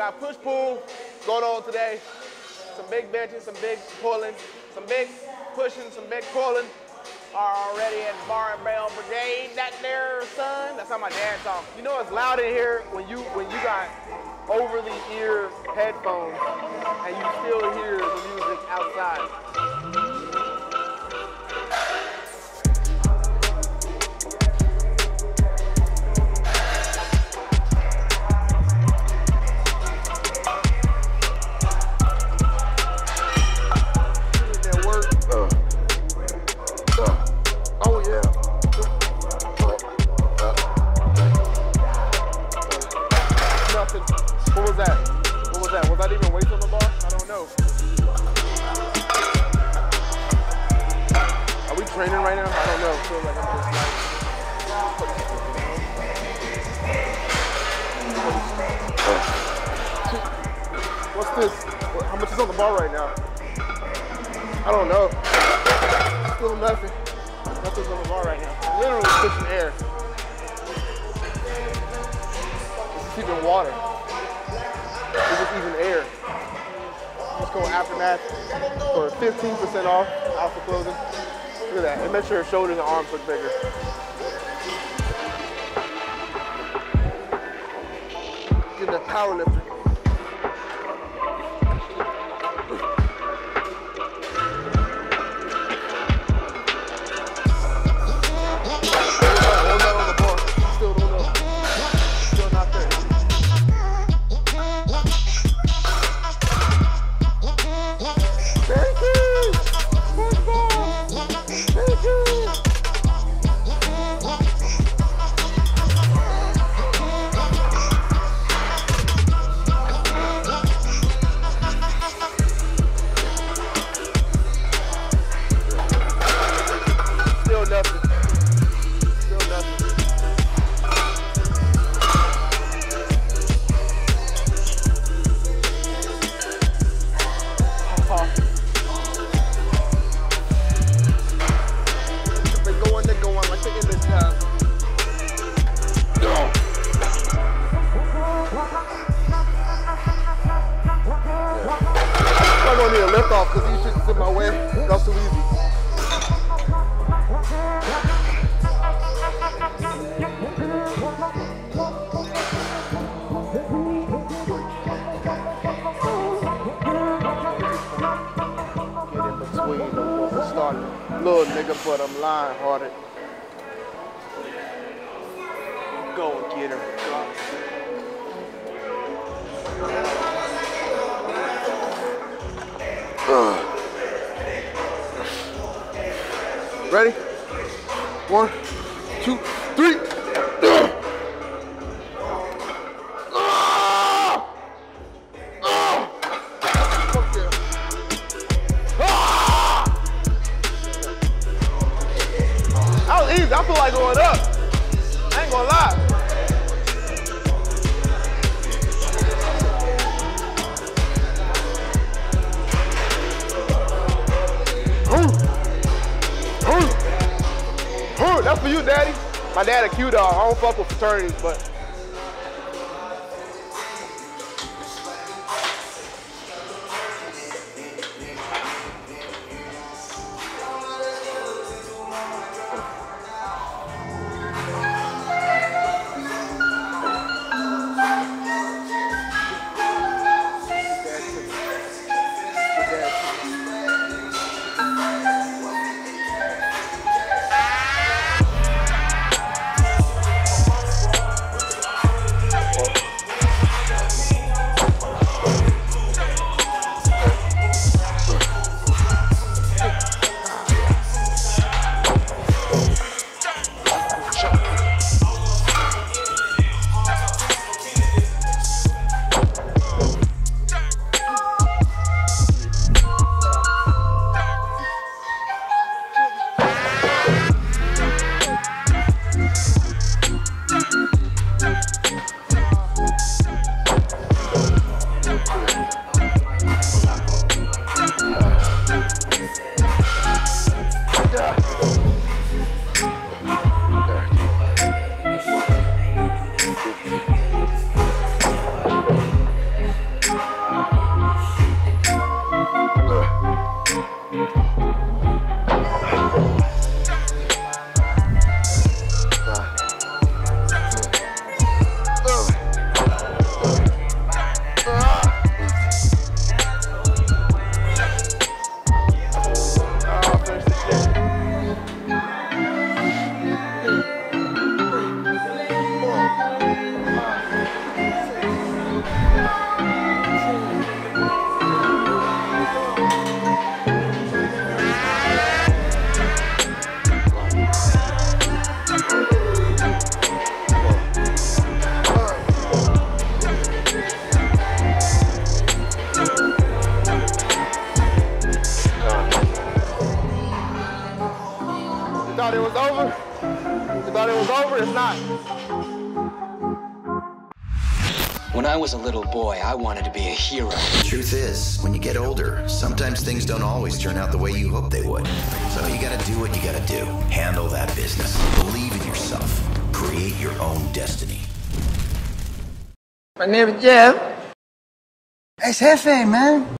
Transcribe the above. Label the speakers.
Speaker 1: got push pull going on today. Some big benching, some big pulling, some big pushing, some big pulling. Are already at Barbell Brigade, that there, son. That's how my dad talks. You know it's loud in here when you when you got over the ear headphones and you still hear the music outside. Nothing. What was that? What was that? Was that even weights on the bar? I don't know. Are we training right now? I don't know. Feel like I'm just like. What's this? How much is on the bar right now? I don't know. Still nothing. Nothing's on the bar right now. I'm literally pushing air. Even water. Is even air. Let's go after that for 15% off alpha clothing. Look at that. And make sure your shoulders and arms look bigger. Get that power lifter. Way. That's too easy. Little nigga, but I'm lying hearted. Go get her. Go. Ready? One, two, three. That was easy. I feel like going up. I ain't gonna lie. That's for you, Daddy. My dad a Q dog. I don't fuck with fraternities, but over. You thought it was over. It's not.
Speaker 2: When I was a little boy, I wanted to be a hero.
Speaker 3: The truth is, when you get older, sometimes things don't always turn out the way you hope they would. So you gotta do what you gotta do. Handle that business. Believe in yourself. Create your own destiny.
Speaker 4: My name is Jeff. Ex jefe, man.